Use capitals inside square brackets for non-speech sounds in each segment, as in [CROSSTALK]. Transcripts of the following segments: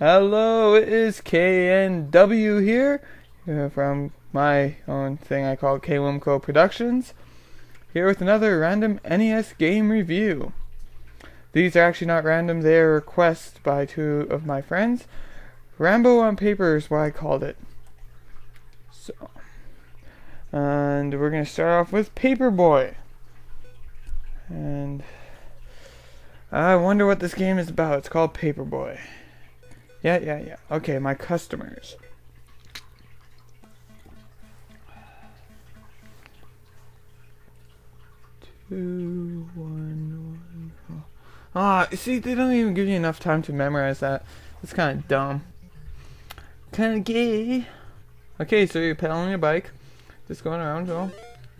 Hello, it is KNW here uh, from my own thing I call KWILMCO Productions. Here with another random NES game review. These are actually not random, they are requests by two of my friends. Rambo on paper is what I called it. So, and we're going to start off with Paperboy. And I wonder what this game is about. It's called Paperboy. Yeah, yeah, yeah. Okay, my customers. Two, one, one, four. Ah, see, they don't even give you enough time to memorize that. It's kind of dumb. Kind of gay. Okay, so you're pedaling your bike, just going around. Oh,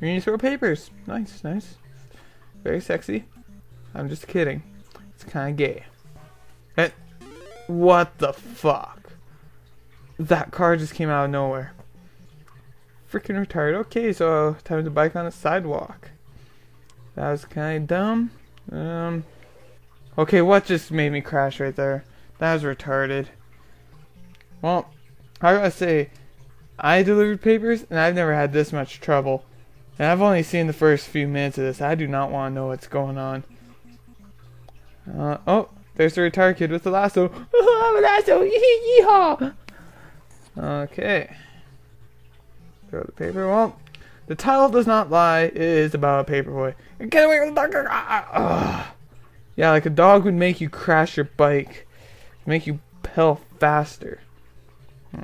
you need to throw papers. Nice, nice. Very sexy. I'm just kidding. It's kind of gay. What the fuck? That car just came out of nowhere. Freaking retarded. Okay, so time to bike on a sidewalk. That was kind of dumb. Um. Okay, what just made me crash right there? That was retarded. Well, I gotta say, I delivered papers, and I've never had this much trouble. And I've only seen the first few minutes of this. I do not want to know what's going on. Uh, oh, there's the retired kid with the lasso. I'm [LAUGHS] an lasso, yeehaw! Okay. Throw the paper. Well, the title does not lie. It is about a paperboy. Get away from the! Ah, [SIGHS] yeah, like a dog would make you crash your bike, make you pedal faster.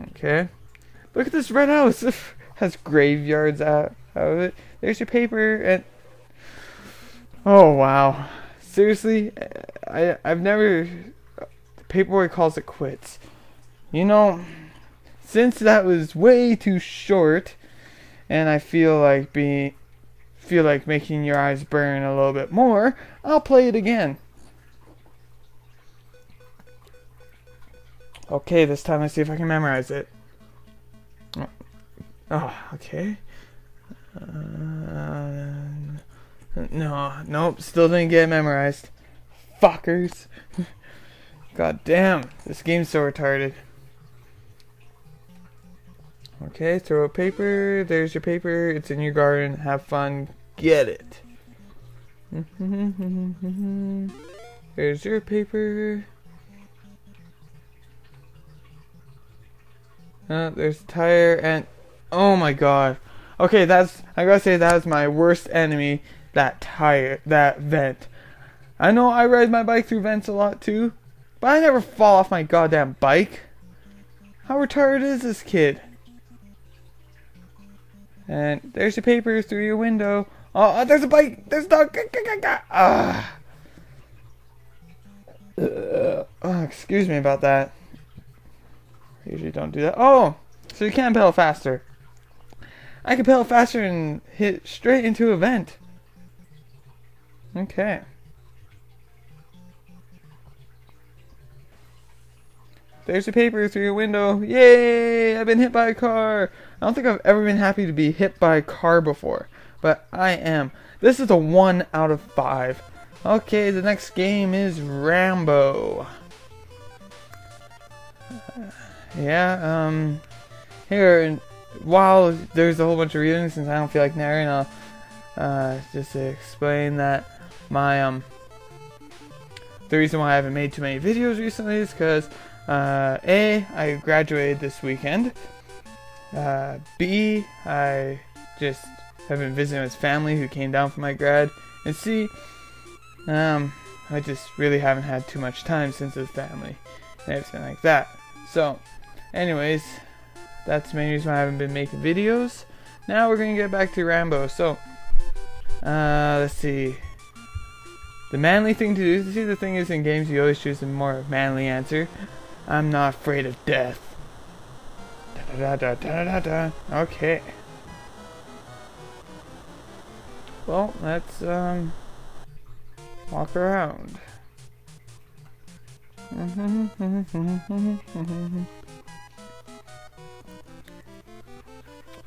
Okay. Look at this red house. It [LAUGHS] has graveyards out of it. There's your paper and. Oh wow seriously, I I've never. Paperboy calls it quits. You know, since that was way too short, and I feel like being feel like making your eyes burn a little bit more, I'll play it again. Okay, this time I see if I can memorize it. Oh, oh okay. Uh, no, nope, still didn't get memorized. Fuckers. God damn, this game's so retarded. Okay, throw a paper. There's your paper. It's in your garden. Have fun. Get it. [LAUGHS] There's your paper. Uh, there's tire and oh my god. Okay, that's I gotta say that's my worst enemy that tire, that vent. I know I ride my bike through vents a lot too, but I never fall off my goddamn bike. How retarded is this kid? And there's your papers through your window. Oh, oh there's a bike. There's a dog. Ah. Oh, excuse me about that. I usually don't do that. Oh, so you can pedal faster. I can pedal faster and hit straight into a vent. Okay. There's your paper through your window. Yay! I've been hit by a car. I don't think I've ever been happy to be hit by a car before, but I am. This is a 1 out of 5. Okay, the next game is Rambo. Yeah, um, here, while there's a whole bunch of reading, since I don't feel like narrating, I'll uh, just explain that my um the reason why I haven't made too many videos recently is because uh, A, I graduated this weekend. Uh, B, I just have been visiting with family who came down for my grad. And C, um, I just really haven't had too much time since the family and everything like that. So, anyways, that's the main reason why I haven't been making videos. Now we're gonna get back to Rambo. So, uh, let's see. The manly thing to do, see the thing is in games you always choose a more manly answer. I'm not afraid of death. Da da da da da da. Okay. Well, let's um walk around. [LAUGHS]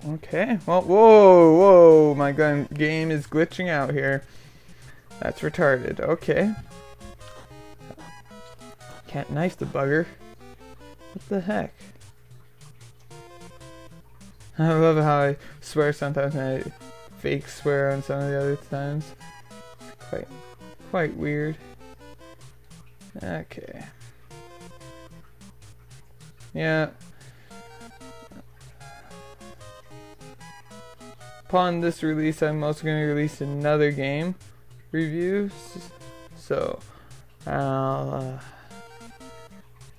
okay. Well, whoa, whoa! My gun game is glitching out here. That's retarded. Okay. Can't knife the bugger. What the heck? [LAUGHS] I love how I swear sometimes and I fake swear on some of the other times. Quite, quite weird. Okay. Yeah. Upon this release, I'm also going to release another game review. So, I'll uh,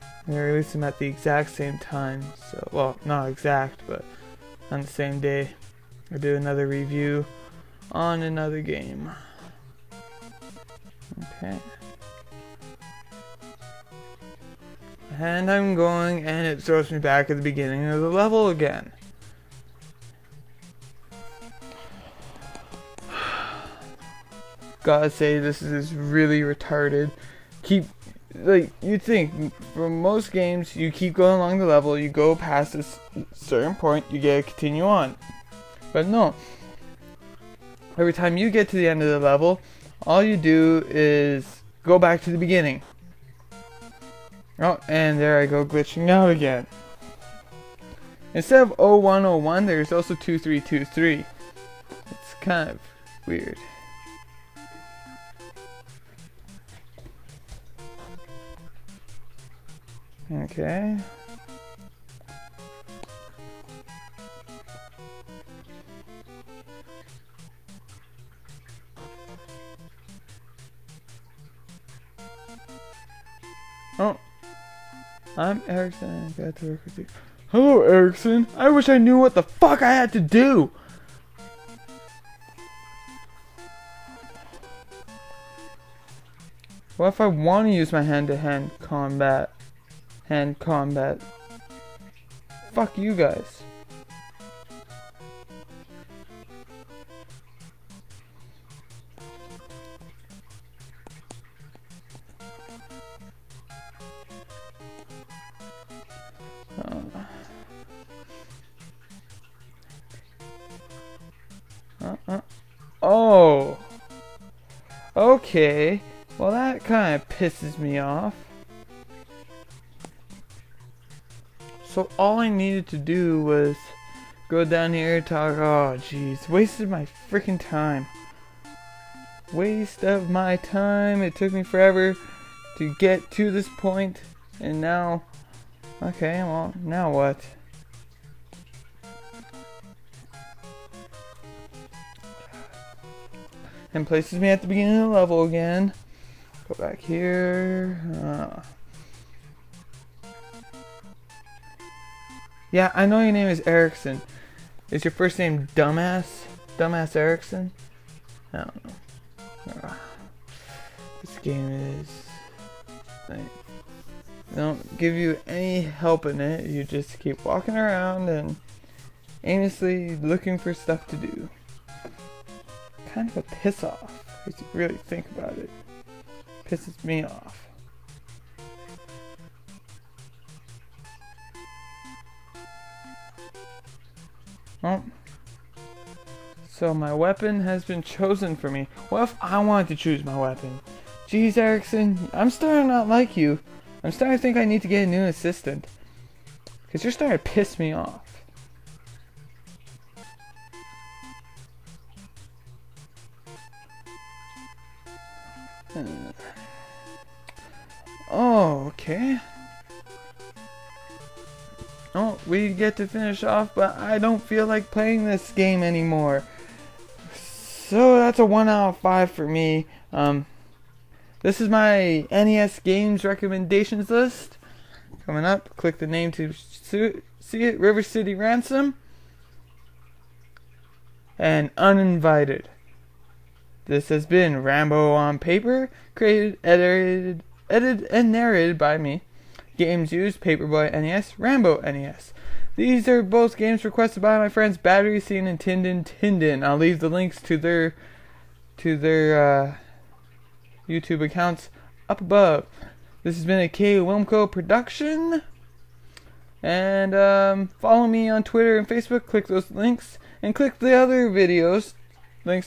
I'm gonna release them at the exact same time. So, well, not exact, but on the same day. I'll do another review on another game. Okay. And I'm going, and it throws me back at the beginning of the level again. Gotta say, this is really retarded. Keep, like, you think, for most games, you keep going along the level, you go past this certain point, you get to continue on. But no. Every time you get to the end of the level, all you do is go back to the beginning. Oh, and there I go glitching out again. Instead of 0101, there's also 2323. It's kind of weird. Okay. Oh. I'm Erickson. I got to work with you. Hello, Erickson. I wish I knew what the fuck I had to do. What if I want to use my hand-to-hand -hand combat? Hand combat. Fuck you guys. Uh, uh. Oh. Okay. Well, that kind of pisses me off. So all I needed to do was go down here talk. Oh, jeez. Wasted my freaking time. Waste of my time. It took me forever to get to this point. And now... Okay, well, now what? and places me at the beginning of the level again. Go back here. Uh. Yeah, I know your name is Erickson. Is your first name Dumbass? Dumbass Erickson? I don't know. [SIGHS] This game is... Like, don't give you any help in it. You just keep walking around and aimlessly looking for stuff to do kind of a piss off if you really think about it. Pisses me off. Well, so my weapon has been chosen for me. What if I wanted to choose my weapon? Jeez, Erickson, I'm starting to not like you. I'm starting to think I need to get a new assistant. Because you're starting to piss me off. Hmm. Oh, okay. Oh, we get to finish off, but I don't feel like playing this game anymore. So that's a 1 out of 5 for me. Um, this is my NES games recommendations list. Coming up, click the name to see it, River City Ransom. And Uninvited. This has been Rambo on Paper, created, edited, edited and narrated by me. Games used Paperboy NES, Rambo NES. These are both games requested by my friends Battery Scene and Tinden Tinden. I'll leave the links to their to their uh, YouTube accounts up above. This has been a K Wilmco production. And um, follow me on Twitter and Facebook. Click those links and click the other videos. Links